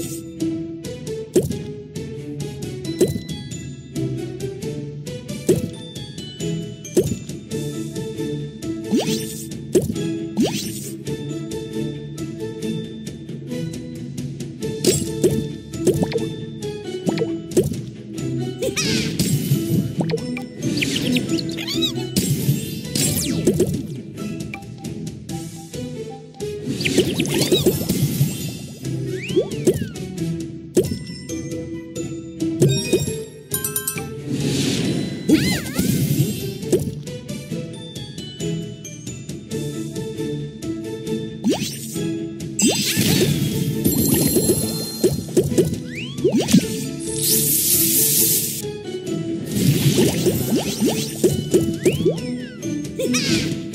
Ha! Ha ha!